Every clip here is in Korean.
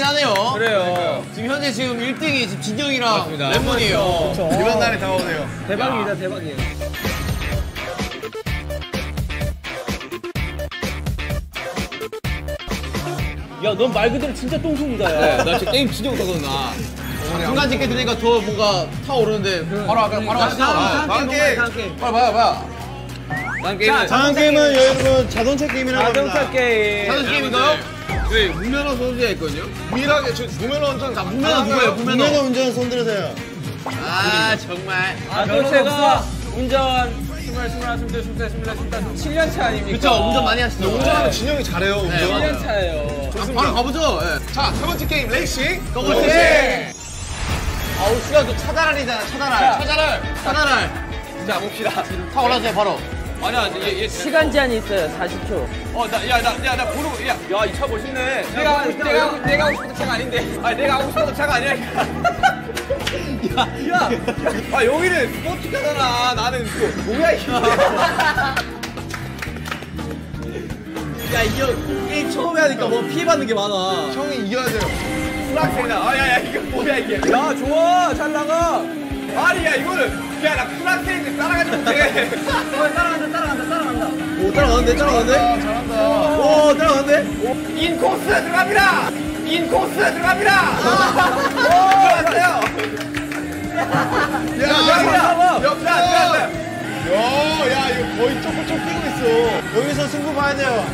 하긴 하네요. 그래요. 지금 현재 지금 1등이 지금 진 형이랑 맞습니다. 랩몬이에요. 이런 날이 다가오네요. 대박입니다, 대박이에요. 야, 넌 말 그대로 진짜 똥손이다, 야. 나 진짜 게임 진짜 못하거든, 나. 중간 집계 들으니까 더 뭔가 타오르는데 바로 아까 바로. 아, 다음 게임. 빨리 봐요, 봐요. 난 게임은 다음 게임은 여러분 자동차 게임이라고 자동차 합니다. 게임. 자동차 게임인가요? 네, 문면허 선수가 있거든요. 유일하게 저 무면허 운전 자 문면허 누구예요, 문면허? 무면허 운전 손 들으세요. 아, 정말. 자동차가 운전 20, 21, 22, 23, 24, 25, 7년 차 아닙니까? 그쵸, 운전 많이 하시죠. 운전하면 진영이 잘해요. 운전. 네, 7년 차예요. 아, 바로 가보죠. 예. 자, 세 번째 게임 레이싱. 고고씨! 아우, 수가 또 차다랄이잖아, 차다랄. 차다랄. 차다랄. 자, 봅시다. 타 올라주세요, 바로. 아니야, 얘, 얘. 시간 제한이 있어요. 40초. 어, 나, 야, 나, 야, 나 보러, 야, 야, 이 차 멋있네. 내가, 내가, 내가 하고 싶었던 차가 아닌데. 아니, 내가 하고 싶었던 차가 아니라니까. 야, 야, 아, 여기는 스포츠카잖아. 나는 그, 뭐야, 이게. 야, 이거 게임 처음 해야니까 뭐 피해받는 게 많아. 형이 이겨야 돼요. 프락셀이다. 아, 야, 야, 이거 뭐야, 이게. 야, 좋아. 잘 나가. 아니, 야, 이거는. 야, 나 프락셀인데 따라가지 못해. 따라간다, 따라간다, 따라간다. 오, 따라가는데, 따라가는데? 아, 잘한다. 오, 따라가는데? 인코스 들어갑니다! 인코스 들어갑니다! 들어갔어요! 야, 야, 역전. 야, 야, 야, 이거 거의 쪼꼬쪼 뛰고 있어. 여기서 승부 봐야 돼요.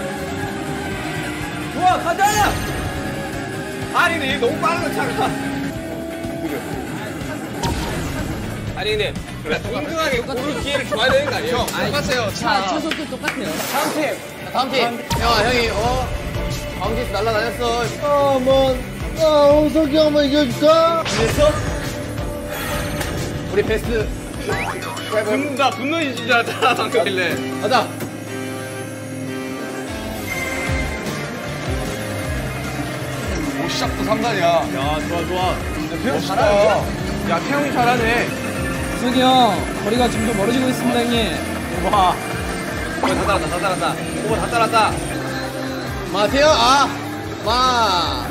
좋아, 가자! 아니, 얘 너무 빠른 거 차가. 아니, 근데, 공정하게 고를 기회를 줘야 되는 거 아니에요? 똑같아요. 차, 차 속도 똑같아요. 다음 팀! 자, 다음 팀. 야, 형이, 어. 다음 팀 날라다녔어. 어, 뭐, 어, 홍석이 한번 이겨줄까? 됐어? 우리 베스트. 분다, 분노인 줄 알았잖아, 방금 길래. 가자. 오, 시작도 상단이야. 야, 좋아, 좋아. 멋있다. 야, 태형이 잘하네. 수기 형, 거리가 점점 멀어지고 있습니다, 형님. 와. 어, 다 따랐다, 다 따랐다. 오버 다 따랐다. 마세요, 아. 마.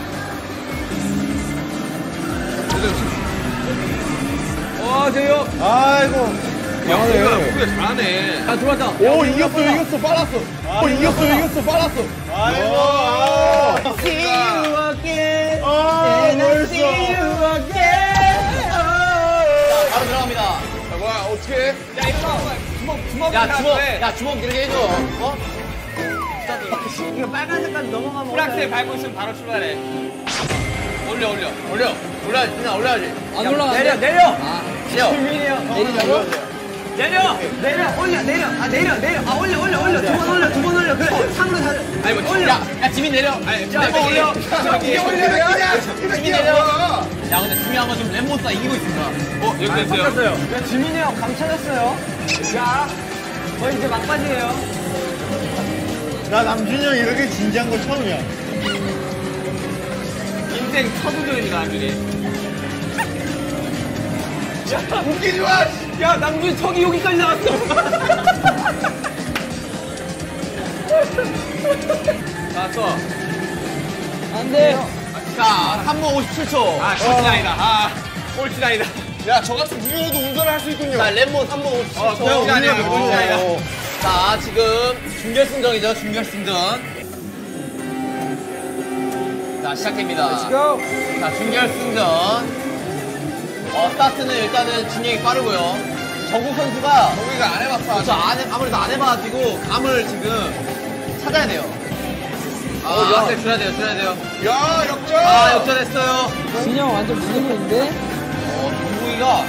와, 재혁. 아이고. 야, 우리가 우리가 잘하네. 아, 들어왔다. 오, 이겼어, 이겼어, 빨랐어. 오, 이겼어, 이겼어, 빨랐어. 아이고. 아, See you again. 아, 멋있어. 바 어떻게? 야, 이거 봐. 주먹, 주먹. 야, 주먹. 야, 주먹 이렇게 해줘. 어? 이거 빨간 색깔 넘어가면 프락스에 밟고 있으면 바로 출발해. 올려, 올려. 올려. 올려야지. 그냥 올려야지. 안 올라가. 내려, 내려. 아, 내려. 내리자고? 내려. 내려, 올려, 내려. 아, 내려, 내려. 아, 올려, 올려, 올려. 두 번 올려, 두 번 올려. 그래. 상으로 가. 아니, 뭐, 올려. 야, 야, 지민 내려. 아니, 야, 이거 올려. 이게 올려, 지민 내려. 야, 근데 중요한 건 지금 랩몬스가 이기고 있습니다. 어, 여기 됐어요. 야, 지민이 형감 찾았어요. 자, 거의 이제 막바지예요. 나 남준이 형 이렇게 진지한 거 처음이야. 인생 첫 우승입니다, 남준이. 웃기지 마! 야, 남준이 턱이 여기까지 나왔어. 나왔어. 안 돼. 자, 3분 57초. 아, 꼴찌 아니다. 아, 꼴찌 아니다. 야, 저 같은 무효도 운전을 할 수 있군요. 자, 랩몬 3분 57초. 어, 꼴찌 아니야, 꼴찌 아니다. 자, 지금 준결승전이죠, 준결승전. 자, 시작됩니다. go. 자, 준결승전. 어, 스타트는 일단은 진행이 빠르고요. 정국 선수가 거기가 안 해봤어. 그렇죠, 안 해, 아무래도 안 해봐가지고 감을 지금 찾아야 돼요. 아, 어, 야. 앞에 줘야 돼요, 줘야 돼요. 야, 역전! 아, 역전했어요. 형 완전 있는데? 어, 동국이가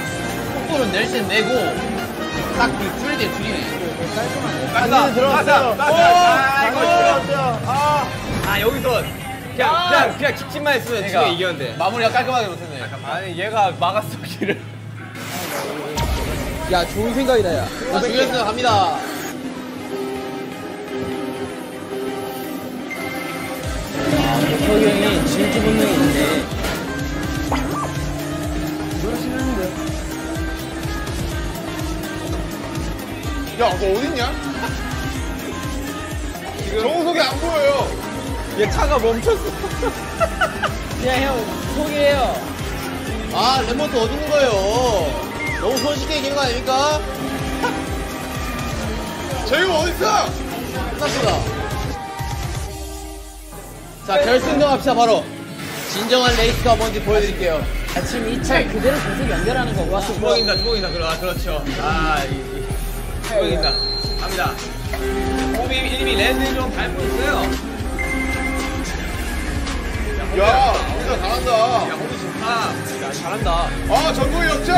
속도를 낼땐 내고 딱그 줄일 때 줄이네. 가자, 가자. 아이고. 들어갔어요. 아, 아, 여기서. 그냥, 그냥, 그냥 직진만 했으면 그러니까. 지금 이겼는데. 마무리가 깔끔하게 못했네. 아니, 얘가 막았어, 길을. 야, 좋은 생각이다, 야. 자, 준결승 갑니다. 석이 형이 질주 본능이 있네. 야, 너 어딨냐? 정우석이 안 보여요. 얘 차가 멈췄어. 그냥 형 소개해요. 아, 랩몬트 어디 있는 거예요? 너무 손쉽게 이긴 거 아닙니까? 재유 어딨어? 끝났습니다. 자, 결승전 합시다, 바로. 진정한 레이스가 뭔지 보여드릴게요. 아, 지금 이 차 그대로 계속 연결하는 거구나. 주먹인다, 주먹인다. 그러, 그렇죠. 아, 이, 이, 주먹인다. 갑니다. 호비 이름이 랜드 좀 밟고 있어요. 야, 진짜 잘한다. 야, 호비 좋다. 야, 잘한다. 아, 정국의 역전!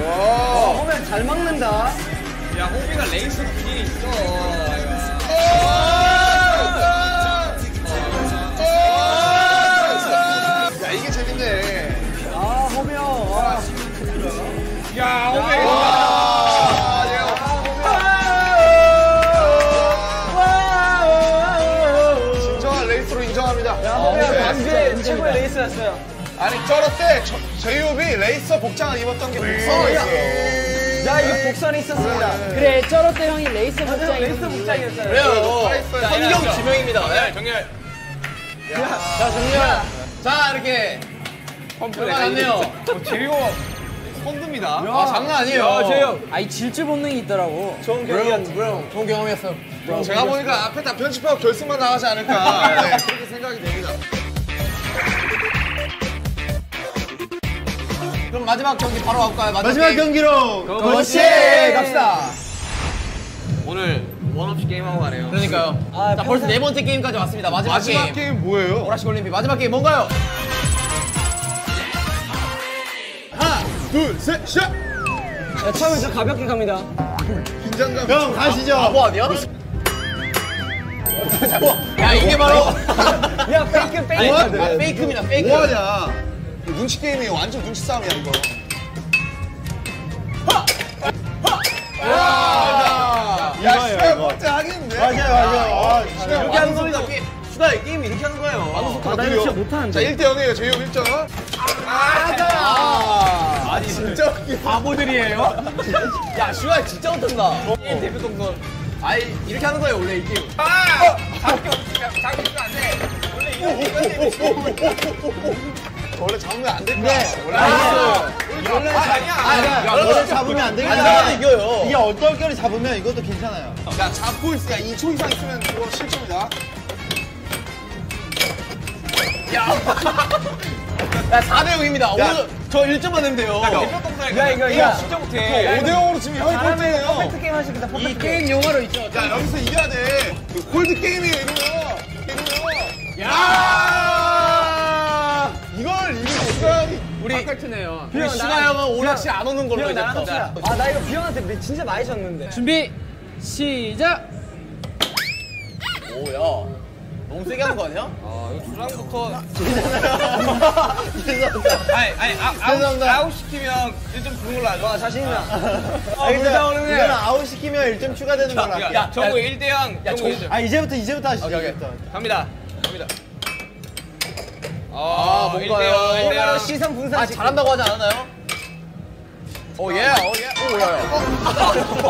야, 보면 잘 막는다. 야, 호비가 레이스 기질이 있어. 야. 야, 이게 재밌네. 아. 아, 야, 호비. 레이스였어요. 아니, 때 제이홉이 레이서 복장을 입었던 게 복선이야. 자, 이거 복선이 있었습니다. 그래, 쩔어 때 형이 레이스 복장 레이스 복장이었어요. 그래요. 자, 성경 지명입니다. 정렬, 정렬. 자, 정렬. 자, 이렇게. 들어갔네요. 재료 선두입니다. 아, 장난 아니에요. 야, 재영. 아, 이 질주 본능이 있더라고. 좋은 경험이었죠. 좋은 경험이었어. 제가 보니까 앞에 다 편집하고 결승만 나가지 않을까. 네, 그렇게 생각이 됩니다. 그럼 마지막 경기 바로 가볼까요? 마지막 게임. 경기로 고시 갑시다. 오늘 원 없이 게임하고 가네요. 그러니까요. 아, 자, 벌써 네 번째 게임까지 왔습니다. 마지막, 마지막 게임. 게임 뭐예요? 오락실 올림픽 마지막 게임 뭔가요? 하나, 둘, 셋, 시작! 야, 처음에 가볍게 갑니다. 긴장감. 형, 가시죠. 바보 아니야? 야 이게 바로 야, 페이크, 페이크. 아, 페이크입니다 페이크 뭐하냐? 이거 눈치 게임이에요. 완전 눈치 싸움이야, 이거. 야, 야, 시간 번째 하겠는데? 맞아요, 맞아요. 이렇게 하는 겁니다 게임 수다 게임 이렇게 하는 거예요 아, 나 이거 진짜 못하는데. 자, 1대 0이에요. 제이홉 1점. 아, 아니, 진짜. 바보들이에요? 야 슈아 진짜 못한다 게임 대표 동선 아이 이렇게 하는 거예요 원래 이 게임 아! 잡기 없으면 없으면 안 돼. 원래 이거 원래 잡으면 안 된다. 원래 nice 원래 아, 아니야. 아니야. 야, 원래 잡으면 안안 되겠다. 이겨요 이게 얼떨결에 잡으면 이것도 괜찮아요. 야, 잡고 있어. 야, 2초 이상 있으면 그거 실점이다. 야 4대 0입니다 오늘 저 1점만 내면 돼요 똥손에 야, 이거, 야. 진짜 못해. 5대 0으로 지금 형이 꼴등이에요. 퍼펙트 게임 하시겠다, 퍼펙트 이 게임. 게임 용어로 있죠 야, 여기서 이겨야 돼. 이거 콜드 게임이에요, 이러면. 이러면. 야 퍼펙트네요. 우리 슈가 형은 오락실 안 오는 걸로 뷔 형 이제 나랑 합시다. 아, 나 이거 뷔 형한테 진짜 많이 졌는데. 준비, 시작! 오야 너무 세게 하는 거 아니야? 아, 이거 주장부터. 죄송합니다 아니, 아니, 아, 아웃, 죄송합니다. 아웃 시키면 1점 주는 걸로 알죠. 와, 자신 있나? 아, 근데 이거는 아웃 시키면 1점 추가되는 걸로 야. 야, 정국 1대 0. 야, 정우 정- 1점. 아, 이제부터, 이제부터 하시죠. 오케이, 오케이. 갑니다. 아, 아, 뭔가요? 1대 0, 1대 0. 시선 분산. 아 잘한다고 하지 않았나요? 오 예, 오 예, 오 야 야.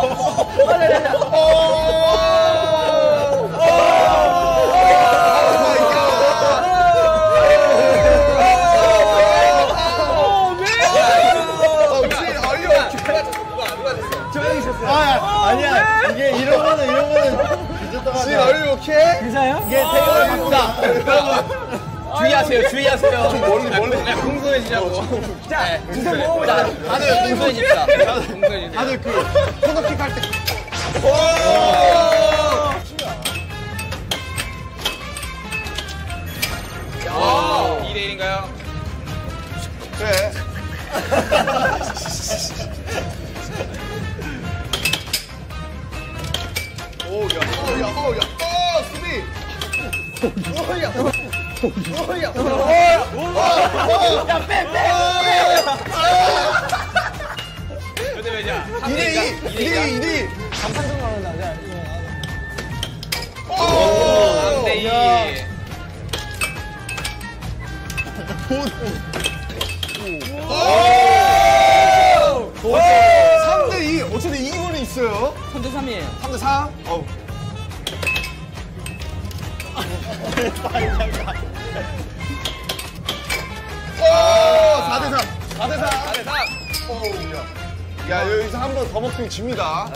아, 아니야. 이게 이런 거는, 이런 거는. 같아. are you okay? 의사요? 이게 태경을 바꾸다. 주의하세요, 주의하세요. 멀리, 멀리. 공손해지자고. 자, 두손 자, 모읍니다. 다들 공손해집시다. 다들 그, 코너킥 할 때. 오! 3대 2. 어차피 이기고는 있어요. 3대 3이에요. 3대 4. 어우. 오, 4대 3. 4대 4. 4대 3. 어우, 야. 야, 여기서 한 번 더 먹으면 집니다.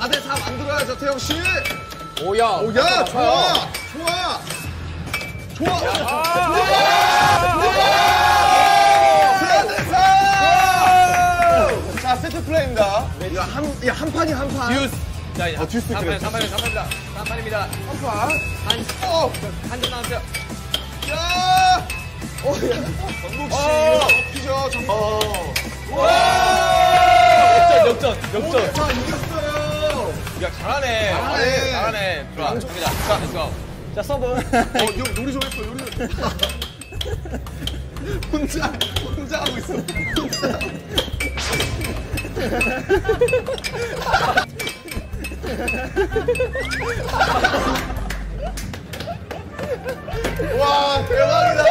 4대 3 안 들어야죠, 태영 씨. 오야. 오, 야, 좋아. 좋아. 좋아. 3. 자, 세트 플레이입니다. 야, 한, 야, 한 판이 한 판. 듀스. 자, 어, 듀스 3판, 그래, 3판입니다. 3판입니다. 3판입니다. 한 판. 한, 어, 한점 남았어요. 야. 어, 야. 정국 씨. 어. 피죠, 정국. 역전, 역전, 역전. 자, 이겼어요. 야, 잘하네. 잘하네. 잘하네. 좋아. 좋습니다. 자, let's go. 자, 서브. 어, 형 요리 좀 했어, 요리 좀. 혼자, 혼자 하고 있어. 혼자. 와, 대박이다.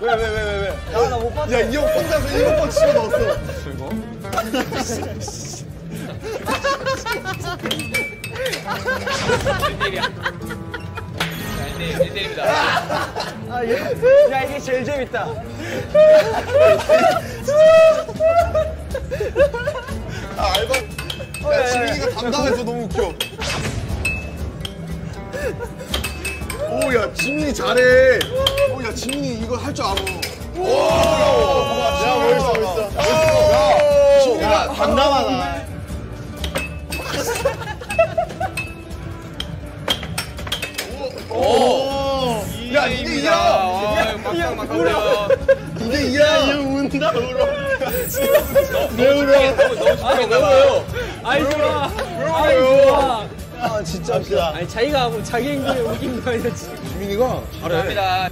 왜, 왜, 왜, 왜, 왜? 아, 나 못 봤어. 야, 이 형 혼자서 일곱 번 치고 넣었어. 그리고. 1대1이야. 자, 1대1, 1대1입니다. 아, 야, 야, 이게 제일 재밌다. 아, 알바. 야, 지민이가 담당해서 너무 웃겨. 오, 야, 지민이 잘해. 오, 야, 지민이 이거 할 줄 알아. 오, 야, 멋있어, 멋있어. 야, 지민이가 담당하다. 이야. 아, 막상 막상 울어요. 이게 이야. 얘 운다, 울어. 왜 울어? 너무 왜 울어요? 아이, 좋아. 아이, 좋아. 아, 진짜 웃기다. 아니, 자기가 뭐 자기 행동에 웃긴 거 아니야, 지금. 지민이가 잘해. 갑니다.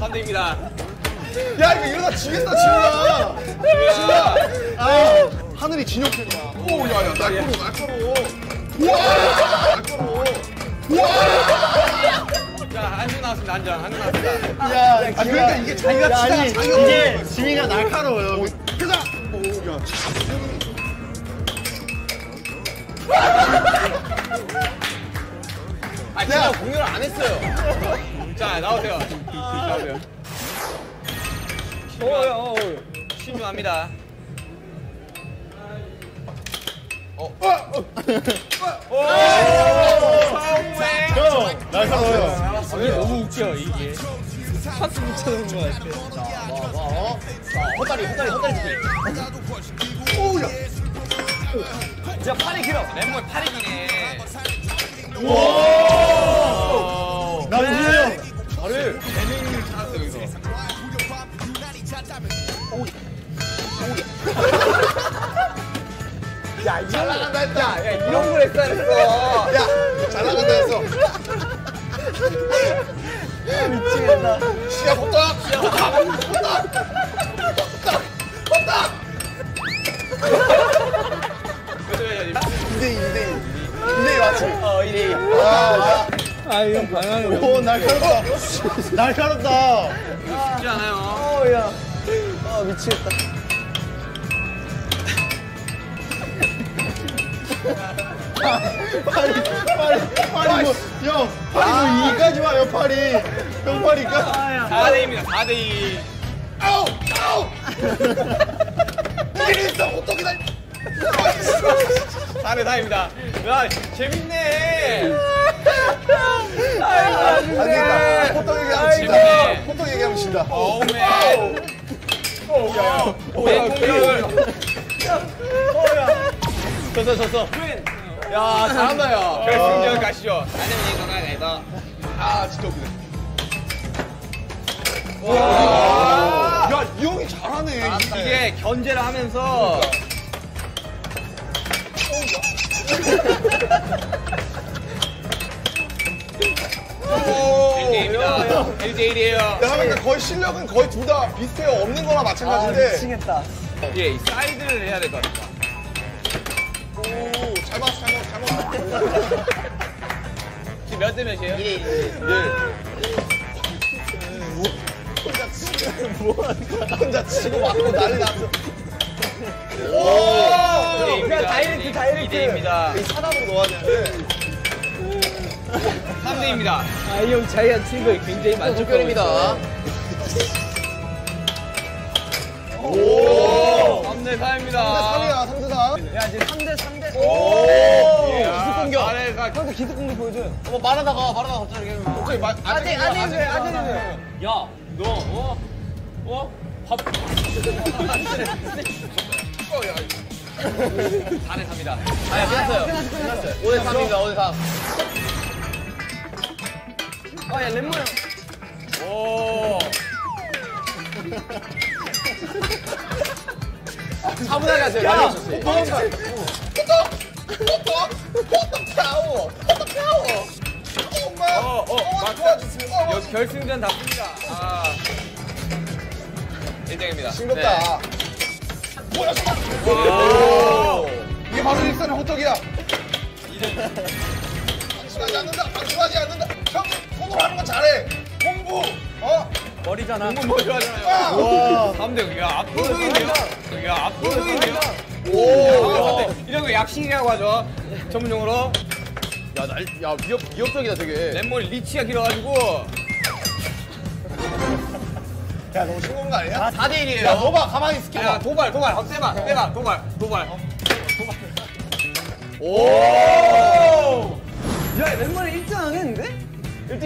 3대입니다. 야, 이거 이러다 지겠다, 지민아. 지민아. 아, 하늘이 진영편이야. 오, 야, 야, 날카로워, 날카로워. 우와. 자, 한점 나왔습니다. 한 점. 한점 나왔습니다. 야, 아, 그러니까 이게 자기가 야, 치다, 아니, 자기가 이게. 지민이가 날카로워요. 가자. 오, 야. 아, 제가 공연을 안 했어요. 자, 나오세요. 나오세요. 어, 야, 어, 어. 신중합니다. 날카로워요. 이게 너무 웃겨, 이게. 파스 붙여놓은 거 같아. 헛다리, 헛다리, 헛다리 치기. 잘 나간다 했다. 야, 이런 걸 했어야 했어. 야, 잘 나간다 했어. 미치겠다. 시야 못다. 시야 못다. 몇 점이에요, 2대2, 2대2. 2대2 맞지? 어, 1위. 아, 아, 이건 방황이 오, 날카롭다. 날카롭다. 쉽지 않아요. 어, 야. 아, 미치겠다. 팔이, 팔이, 팔이 뭐, 형, 팔이 뭐 2까지 와요, 팔이. 형 팔이까? 4대2입니다, 4대2. 아우, 아우. 이게 있어, 어떻게 다 4대 4입니다. 야, 재밌네. 안 되겠다. 호떡 얘기하면 진다. 호떡 얘기하면 진다. 어우맨. 오, 야, 공격을. 졌어, 졌어. 야, 잘한다, 야. 결승전 가시죠. 이거 가야 아, 진짜 웃기네. 야, 이 형이 잘하네. 이게 견제를 하면서 오. 1대1입니다. 1대1이에요. 야, 그러니까 거의 실력은 거의 둘 다 비슷해요. 없는 거나 아, 마찬가지인데. 미치겠다. 예, 이 사이드를 해야 될 것 같다. 오, 잘 봤어, 잘 봤어, 잘 봤어. 지금 몇 대 몇이에요? 1대1. 혼자 치고, 뭐 하는 거야? 혼자 치고 맞고 난리 났어. 오! 그냥 direct direct 2대입니다. 이 사람으로 넣어야 되는데. 3대입니다. 아, 이형 자기가 친 거에 굉장히 만족하고 만족결입니다. 3대 4입니다. 3이야, 3대 3. 야, 이제 3대 3대. 오! 기습 공격. 아래가 형도 기습 공격 보여줘. 어, 말하다가, 말하다가 갑자기. 이렇게 오케이, 마, 아직, 아직, 아직, 아직. 야, 너 어? 어? 밥. 4대 3이다. 아니, 끝났어요. 끝났어요. 5대 3입니다, 5대 3. 아, 야, 랩모 형. 오. 차분하게 하세요. 날려주세요. 어, 어, 막 여, 결승전 답습니다. 아. 1등입니다. 싱겁다. 오. 이게 바로 일산의 호떡이야. 방심하지 않는다. 방심하지 않는다. 형, 손으로 하는 건 잘해. 공부. 어? 머리잖아. 너무 뭐 좋아하잖아요. 와. 3대, 야, 압도적인데요? 야, 압도적인데요? 오. 이런 거 약식이라고 하죠. 전문용어로. 야, 날, 야, 위협, 위협적이다, 되게. 랩몬 리치가 길어가지고. 야, 너무 싱거운 거 아니야? 4대 1이에요. 야, 너봐 가만히 있을게. 야, 도발, 도발. 한번 떼봐, 떼봐. 도발, 도발. 오! 야, 랩모는 1등 하겠는데?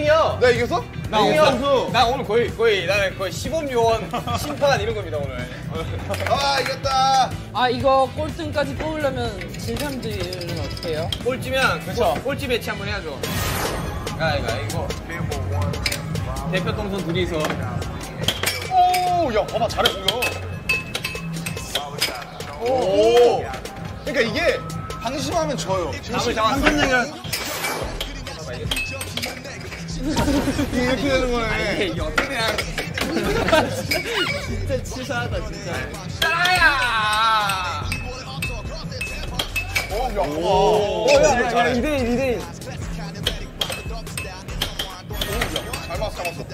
1등이야. 내가 이겼어? 나 오늘, 선수. 나 오늘 거의, 거의, 나는 거의 시범요원 심판 이런 겁니다, 오늘. 아, 이겼다. 아, 이거 꼴등까지 뽑으려면 진 사람들은 어떻게 해요? 꼴찌면, 그쵸. 꼴찌 배치 한번 해야죠. 야, 이거, 이거. 대표 동선 둘이서. 오, 야, 봐봐, 잘해 보여. 오. 그러니까 이게 방심하면 져요. 잠을 잡았어. 이게 이렇게 되는 거네. 그냥. 진짜 치사하다, 진짜. 따라야! 오, 야, 오, 와. 야, 야, 잘해. 2대1, 2대1. 잘 봤어, 잘 봤어.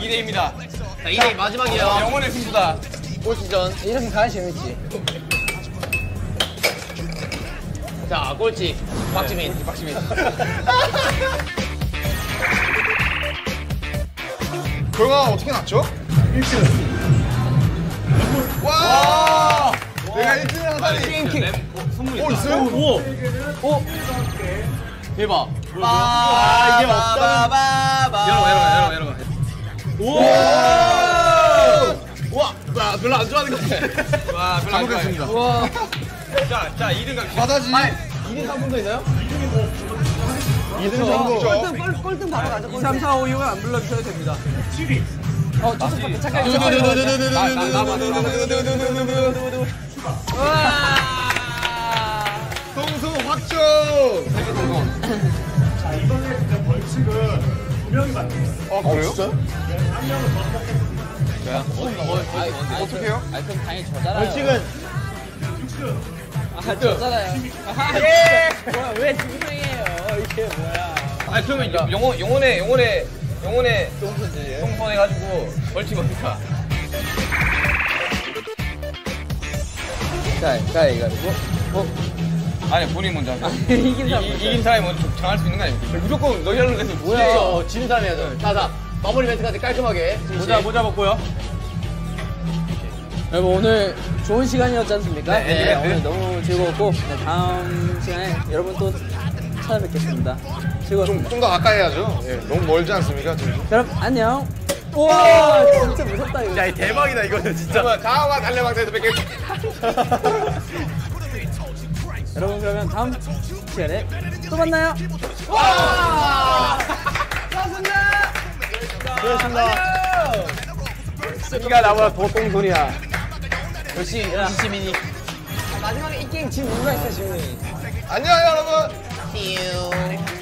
2대입니다. 자, 2대2 마지막이에요. 영혼의 승부다. 꼴찌전. 이렇게 가야 재밌지. 자, 꼴찌. 박지민. 박시민. 결과가 어떻게 났죠? 1등. 와! 내가 1등을 하다니. 램, 어, 선물. 오, 있어요? 오! 대박. 아, 이게 없다면. 열어봐, 열어봐, 열어봐, 열어봐. 우와! 와, 별로 안 좋아하는 것 같아. 와, 별로 안 좋아해. 먹겠습니다. 와. 자, 자, 2등 갑시다. 바다지. 2등 상품도 있나요? 2등 정도. 꼴등, 꼴등 바로. 2, 3, 4, 5, 6은 안 불러주셔도 됩니다. 어, 저쪽 잠깐. 동수 확정. 자, 이번에 그 벌칙은 두 명이 받는 거예요. 아, 그래요? 진짜요? 어떻게 해요? 아, 그럼 당연히 저잖아요. 벌칙은 아, 저잖아요. 예! 뭐야, 왜 증명해요? 이게 뭐야. 아, 그러면 영- 영혼, 영혼의, 영혼의, 영혼의 동선 해가지고 벌칙 뭡니까? 자, 자, 이거. 뭐, 아니, 본인 먼저 하세요. 이긴 이, 사람. 이, 이긴 사람이 먼저 정할 수 있는 거 아닙니까? 무조건 너희 하는 데서 뭐야? 어, 지는 사람이 해야죠. 자, 자. 마무리 멘트까지 깔끔하게. 모자, 모자 벗고요. 여러분, 오늘 좋은 시간이었지 않습니까? 네, 네, 네. 오늘 너무 즐거웠고, 네, 다음 시간에 여러분 또 찾아뵙겠습니다. 즐거웠습니다. 좀 더 가까이 해야죠. 예, 너무 멀지 않습니까, 지금? 여러분, 안녕. 우와, 진짜 무섭다, 이거. 야, 이 대박이다, 이거는 진짜. 다음화 달래방에서 뵙겠습니다. 여러분, 그러면 다음 시간에 또 만나요. 네가 나보다 더 똥손이야. 역시, 역시 지민이. 마지막에 이 게임 지금 누가 했어, 지금. 안녕, 여러분. 띠용.